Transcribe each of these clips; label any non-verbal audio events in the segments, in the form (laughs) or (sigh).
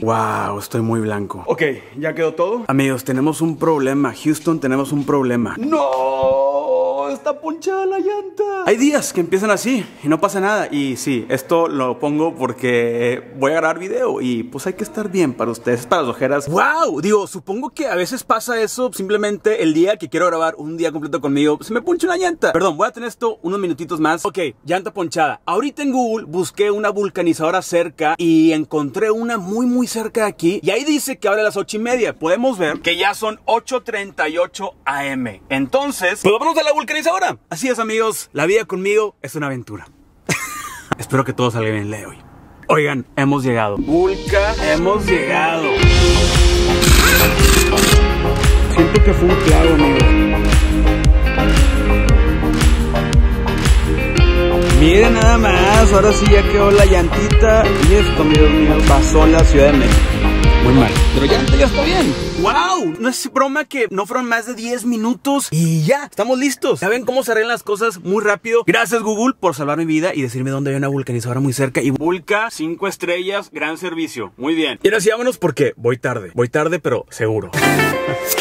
Wow, estoy muy blanco. Ok, ¿ya quedó todo? Amigos, tenemos un problema. Houston, tenemos un problema. ¡No! Está ponchada la llanta. Hay días que empiezan así y no pasa nada. Y sí, esto lo pongo porque voy a grabar video y pues hay que estar bien para ustedes, para las ojeras. ¡Wow! Digo, supongo que a veces pasa eso. Simplemente el día que quiero grabar un día completo conmigo, se me poncha una llanta. Perdón, voy a tener esto unos minutitos más. Ok, llanta ponchada. Ahorita en Google busqué una vulcanizadora cerca y encontré una muy, muy cerca de aquí. Y ahí dice que abre a las 8 y media. Podemos ver que ya son 8.38 AM. Entonces, pues vámonos a la vulcanizadora. Así es, amigos. La vida conmigo es una aventura. (laughs) Espero que todo salga bien el de hoy. Oigan, hemos llegado. Vulca, hemos llegado. Siento que fue un clavo, amigos. Miren nada más, ahora sí ya quedó la llantita y esto, amigos míos, pasó la Ciudad de México. Muy mal. Pero ya, ya está bien. ¡Wow! No es broma que no fueron más de 10 minutos y ya, estamos listos. Ya ven cómo se arreglan las cosas muy rápido. Gracias Google por salvar mi vida y decirme dónde hay una vulcanizadora muy cerca. Y Vulca, 5 estrellas, gran servicio. Muy bien. Y ahora sí, vámonos porque voy tarde. Voy tarde, pero seguro. (laughs)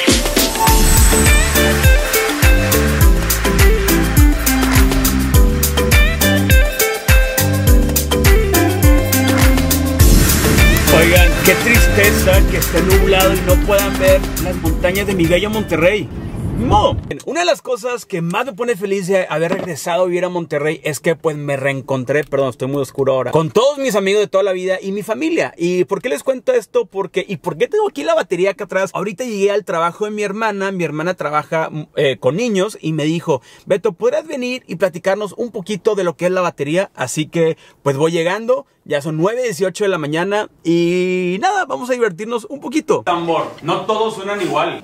que esté nublado y no puedan ver las montañas de mi bello Monterrey. No. Una de las cosas que más me pone feliz de haber regresado a vivir a Monterrey es que pues me reencontré, perdón, estoy muy oscuro ahora, con todos mis amigos de toda la vida y mi familia. ¿Y por qué les cuento esto? Porque, ¿y por qué tengo aquí la batería acá atrás? Ahorita llegué al trabajo de mi hermana, mi hermana trabaja eh, con niños y me dijo, Beto, ¿podrás venir y platicarnos un poquito de lo que es la batería? Así que pues voy llegando, ya son 9.18 de la mañana y nada, vamos a divertirnos un poquito. Tambor, no todos suenan igual.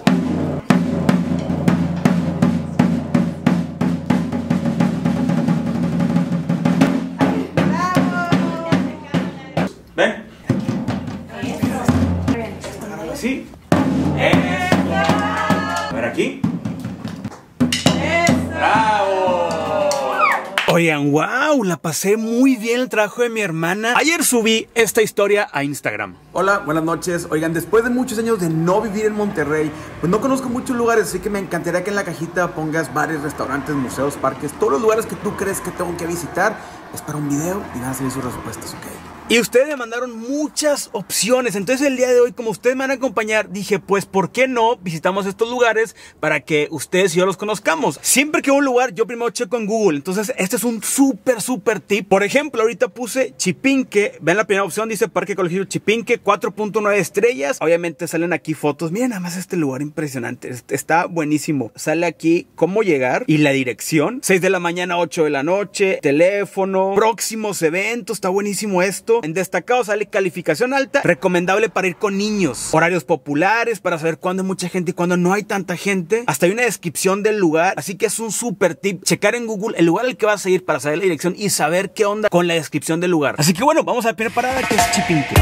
Pasé muy bien el trabajo de mi hermana. Ayer subí esta historia a Instagram. Hola, buenas noches. Oigan, después de muchos años de no vivir en Monterrey, pues no conozco muchos lugares, así que me encantaría que en la cajita pongas bares, restaurantes, museos, parques, todos los lugares que tú crees que tengo que visitar. Es para un video y van a salir sus respuestas, ¿ok? Y ustedes me mandaron muchas opciones. Entonces el día de hoy, como ustedes me van a acompañar, dije, pues, ¿por qué no visitamos estos lugares para que ustedes y yo los conozcamos? Siempre que voy un lugar, yo primero checo en Google. Entonces, este es un súper, súper tip. Por ejemplo, ahorita puse Chipinque. Ven la primera opción, dice Parque Ecológico Chipinque, 4.9 estrellas. Obviamente salen aquí fotos. Miren nada más este lugar impresionante. Está buenísimo. Sale aquí cómo llegar y la dirección. 6 de la mañana, 8 de la noche, teléfono, próximos eventos. Está buenísimo esto. En destacado sale calificación alta, recomendable para ir con niños. Horarios populares para saber cuándo hay mucha gente y cuándo no hay tanta gente. Hasta hay una descripción del lugar, así que es un super tip. Checar en Google el lugar al que vas a ir para saber la dirección y saber qué onda con la descripción del lugar. Así que bueno, vamos a la primera parada que es Chipinque.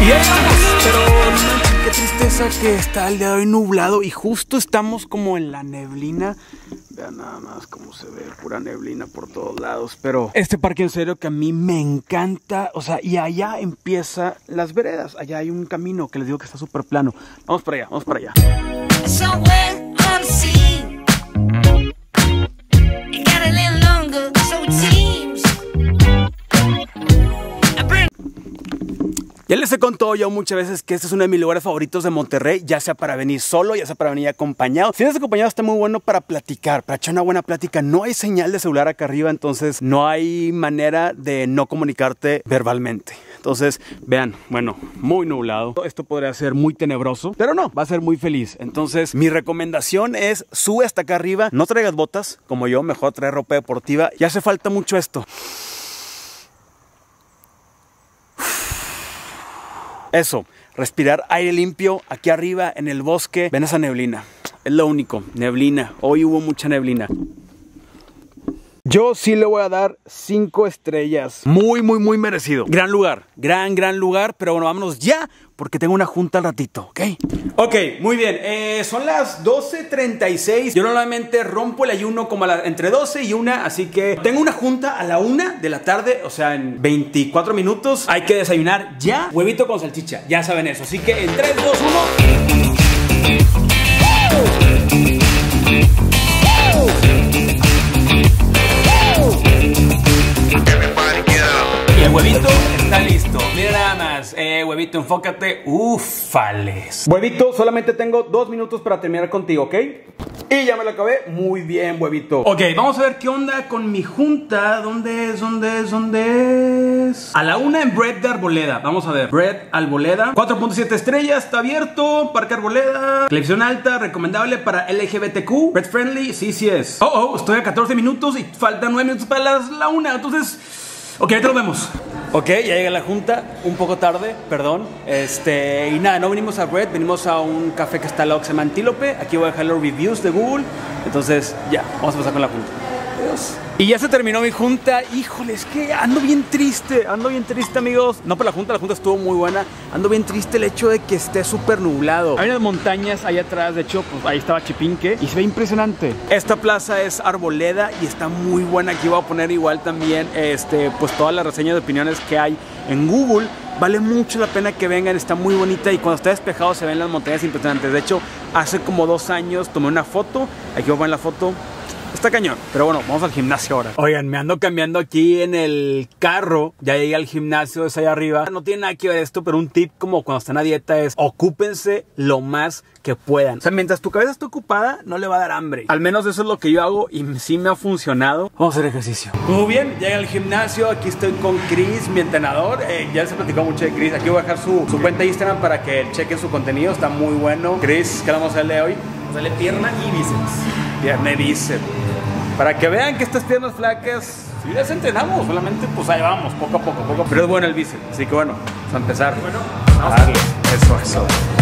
Y tristeza que está el día de hoy nublado y justo estamos como en la neblina. Vean nada más cómo se ve, pura neblina por todos lados. Pero este parque en serio que a mí me encanta. O sea, y allá empieza las veredas. Allá hay un camino que les digo que está súper plano. Vamos para allá, vamos para allá. Ya les he contado yo muchas veces que este es uno de mis lugares favoritos de Monterrey, ya sea para venir solo, ya sea para venir acompañado. Si vienes acompañado está muy bueno para platicar, para echar una buena plática. No hay señal de celular acá arriba, entonces no hay manera de no comunicarte verbalmente. Entonces, vean, bueno, muy nublado. Esto podría ser muy tenebroso, pero no, va a ser muy feliz. Entonces, mi recomendación es sube hasta acá arriba, no traigas botas como yo, mejor traer ropa deportiva. Ya hace falta mucho esto. Eso, respirar aire limpio aquí arriba en el bosque. Ven esa neblina. Es lo único, neblina. Hoy hubo mucha neblina. Yo sí le voy a dar 5 estrellas. Muy, muy, muy merecido. Gran lugar, gran, gran lugar. Pero bueno, vámonos ya porque tengo una junta al ratito, ¿ok? Ok, muy bien. Eh, son las 12.36. Yo normalmente rompo el ayuno como a la- entre 12 y 1, así que tengo una junta a la 1 de la tarde, o sea, en 24 minutos. Hay que desayunar ya. Huevito con salchicha, ya saben eso. Así que en 3, 2, 1. Y huevito está listo. Mira nada más. Eh, huevito, enfócate. Ufales. Huevito, solamente tengo dos minutos para terminar contigo, ¿ok? Y ya me lo acabé. Muy bien, huevito. Ok, vamos a ver qué onda con mi junta. ¿Dónde es? ¿Dónde es? ¿Dónde es? A la una en Bread de Arboleda. Vamos a ver. Bread Arboleda. 4.7 estrellas. Está abierto. Parque Arboleda. Televisión alta. Recomendable para LGBTQ. Pet friendly. Sí, sí es. Oh, oh, estoy a 14 minutos y faltan 9 minutos para las, la una. Entonces... Ok, ahorita nos vemos. Ok, ya llega la junta, un poco tarde, perdón. Este, y nada, no venimos a Red, venimos a un café que está al lado que Antílope. Aquí voy a dejar los reviews de Google. Entonces, ya, vamos a pasar con la junta. Y ya se terminó mi junta. Híjole, es que ando bien triste, ando bien triste, amigos. No por la junta, la junta estuvo muy buena. Ando bien triste el hecho de que esté súper nublado. Hay unas montañas ahí atrás, de hecho, pues ahí estaba Chipinque y se ve impresionante. Esta plaza es Arboleda y está muy buena. Aquí voy a poner igual también, este, pues todas las reseñas de opiniones que hay en Google. Vale mucho la pena que vengan, está muy bonita y cuando está despejado se ven las montañas impresionantes. De hecho, hace como dos años tomé una foto. Aquí voy a poner la foto. Está cañón, pero bueno, vamos al gimnasio ahora. Oigan, me ando cambiando aquí en el carro. Ya llegué al gimnasio, es allá arriba. No tiene nada que ver esto, pero un tip como cuando están a dieta es ocúpense lo más que puedan. O sea, mientras tu cabeza esté ocupada, no le va a dar hambre. Al menos eso es lo que yo hago y sí me ha funcionado. Vamos a hacer ejercicio. Muy bien, llegué al gimnasio. Aquí estoy con Chris, mi entrenador. Eh, ya se platicó mucho de Chris. Aquí voy a dejar su, su cuenta de Instagram para que chequen su contenido. Está muy bueno. Chris, ¿qué le vamos a hacerle hoy? Sale pierna y bíceps. Pierna y bíceps. Para que vean que estas piernas flacas, si las entrenamos, solamente pues ahí vamos, poco a poco, poco a poco. Pero es bueno el bíceps, así que bueno, vamos a empezar. Bueno, a vamos darle. Eso, eso.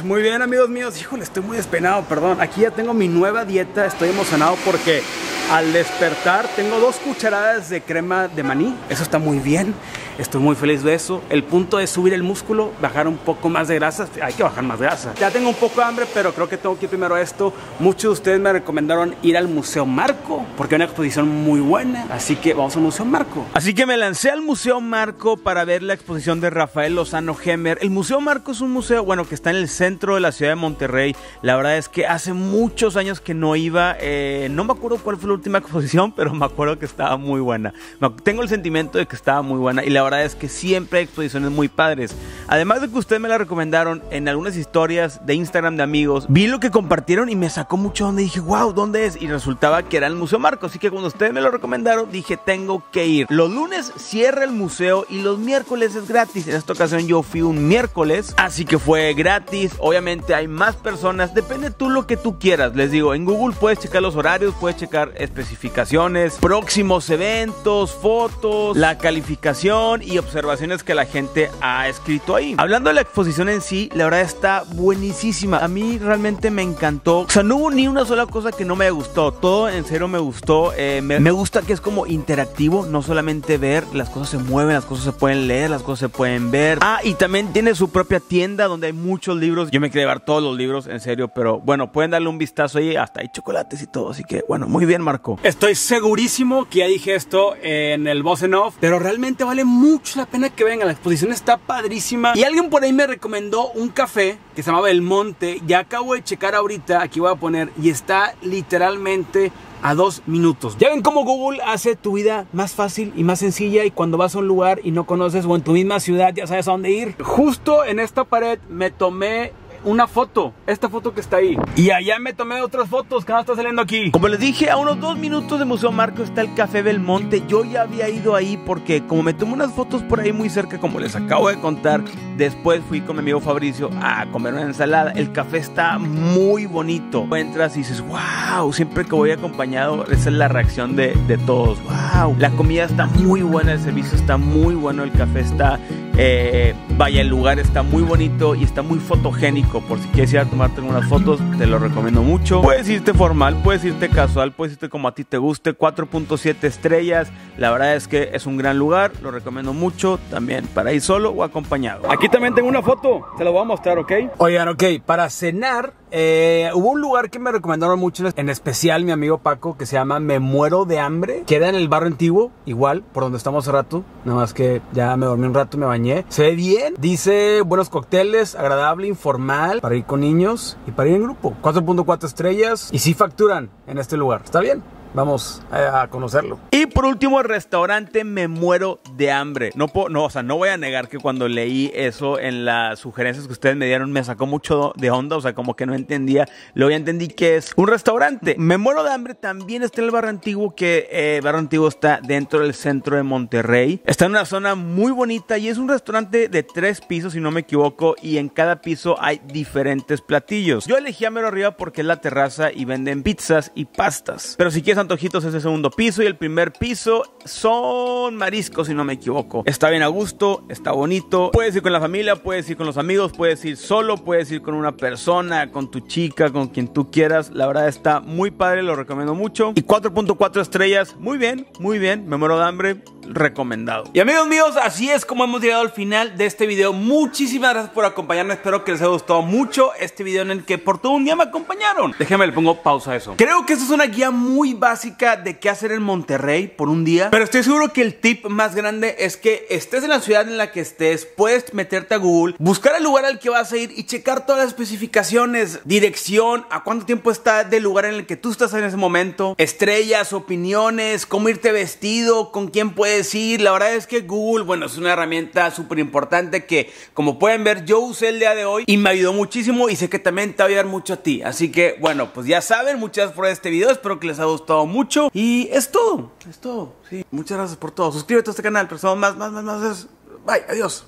Pues muy bien amigos míos, híjole, estoy muy despenado, perdón. Aquí ya tengo mi nueva dieta, estoy emocionado porque al despertar tengo dos cucharadas de crema de maní, eso está muy bien, estoy muy feliz de eso. El punto es subir el músculo, bajar un poco más de grasa, hay que bajar más grasa. Ya tengo un poco de hambre, pero creo que tengo que ir primero a esto. Muchos de ustedes me recomendaron ir al Museo Marco, porque hay una exposición muy buena, así que vamos al Museo Marco. Así que me lancé al Museo Marco para ver la exposición de Rafael Lozano Gemer. El Museo Marco es un museo, bueno, que está en el centro de la ciudad de Monterrey. La verdad es que hace muchos años que no iba, eh, no me acuerdo cuál fue la última (laughs) exposición, pero me acuerdo que estaba muy buena. Tengo el sentimiento de que estaba muy buena y la verdad es que siempre hay exposiciones muy padres. Además de que ustedes me la recomendaron en algunas historias de Instagram de amigos, vi lo que compartieron y me sacó mucho donde dije, wow, ¿dónde es? Y resultaba que era el Museo Marco. Así que cuando ustedes me lo recomendaron, dije, tengo que ir. Los lunes cierra el museo y los miércoles es gratis. En esta ocasión yo fui un miércoles, así que fue gratis. Obviamente hay más personas, depende tú lo que tú quieras. Les digo, en Google puedes checar los horarios, puedes checar especificaciones, próximos eventos, fotos, la calificación y observaciones que la gente ha escrito ahí. Hablando de la exposición en sí, la verdad está buenísima. A mí realmente me encantó. O sea, no hubo ni una sola cosa que no me gustó. Todo en serio me gustó. Eh, me, gusta que es como interactivo, no solamente ver, las cosas se mueven, las cosas se pueden leer, las cosas se pueden ver. Ah, y también tiene su propia tienda donde hay muchos libros. Yo me quería llevar todos los libros, en serio, pero bueno, pueden darle un vistazo ahí. Hasta hay chocolates y todo. Así que bueno, muy bien, Estoy segurísimo que ya dije esto en el Boss en Off, pero realmente vale mucho la pena que vengan. La exposición está padrísima. Y alguien por ahí me recomendó un café que se llamaba El Monte. Ya acabo de checar ahorita, aquí voy a poner, y está literalmente a dos minutos. Ya ven cómo Google hace tu vida más fácil y más sencilla y cuando vas a un lugar y no conoces o en tu misma ciudad ya sabes a dónde ir. Justo en esta pared me tomé una foto, esta foto que está ahí. Y allá me tomé otras fotos que no está saliendo aquí. Como les dije, a unos dos minutos de Museo Marco está el Café Belmonte. Yo ya había ido ahí porque como me tomé unas fotos por ahí muy cerca, como les acabo de contar, después fui con mi amigo Fabricio a comer una ensalada. El café está muy bonito. Entras y dices, wow, siempre que voy acompañado, esa es la reacción de, de todos. Wow, la comida está muy buena, el servicio está muy bueno, el café está eh, vaya, el lugar está muy bonito y está muy fotogénico. Por si quieres ir a tomarte unas fotos, te lo recomiendo mucho. Puedes irte formal, puedes irte casual, puedes irte como a ti te guste. 4.7 estrellas. La verdad es que es un gran lugar, lo recomiendo mucho. También para ir solo o acompañado. Aquí también tengo una foto, te la voy a mostrar, ¿ok? Oigan, ok, para cenar eh, hubo un lugar que me recomendaron mucho, en especial mi amigo Paco, que se llama Me Muero de Hambre. Queda en el barrio antiguo, igual, por donde estamos hace rato. Nada más que ya me dormí un rato, me bañé. Se ve bien, dice buenos cócteles, agradable, informal, para ir con niños y para ir en grupo. 4.4 estrellas y sí facturan en este lugar. ¿Está bien? Vamos a conocerlo. Y por último, el restaurante Me Muero de Hambre. No, puedo, no, o sea, no voy a negar que cuando leí eso en las sugerencias que ustedes me dieron me sacó mucho de onda, o sea, como que no entendía. Luego ya entendí que es un restaurante. Me Muero de Hambre también está en el barrio antiguo, que eh, barrio antiguo está dentro del centro de Monterrey. Está en una zona muy bonita y es un restaurante de tres pisos, si no me equivoco, y en cada piso hay diferentes platillos. Yo elegí a mero arriba porque es la terraza y venden pizzas y pastas. Pero si quieres antojitos es el segundo piso y el primer piso son mariscos, si no me equivoco. Está bien a gusto, está bonito. Puedes ir con la familia, puedes ir con los amigos, puedes ir solo, puedes ir con una persona, con tu chica, con quien tú quieras. La verdad está muy padre, lo recomiendo mucho. Y 4.4 estrellas, muy bien, muy bien. Me muero de hambre recomendado. Y amigos míos, así es como hemos llegado al final de este video. Muchísimas gracias por acompañarme. Espero que les haya gustado mucho este video en el que por todo un día me acompañaron. Déjenme le pongo pausa a eso. Creo que esta es una guía muy básica de qué hacer en Monterrey por un día. Pero estoy seguro que el tip más grande es que estés en la ciudad en la que estés, puedes meterte a Google, buscar el lugar al que vas a ir y checar todas las especificaciones, dirección, a cuánto tiempo está del lugar en el que tú estás en ese momento, estrellas, opiniones, cómo irte vestido, con quién puedes decir, la verdad es que Google, bueno, es una herramienta súper importante que, como pueden ver, yo usé el día de hoy y me ayudó muchísimo y sé que también te va a ayudar mucho a ti. Así que, bueno, pues ya saben, muchas gracias por este video, espero que les haya gustado mucho y es todo, es todo, sí. Muchas gracias por todo, suscríbete a este canal, pero somos más, más, más, más, bye, adiós.